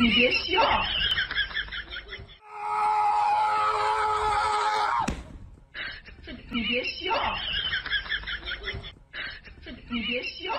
你别笑。这你别笑。这你别笑。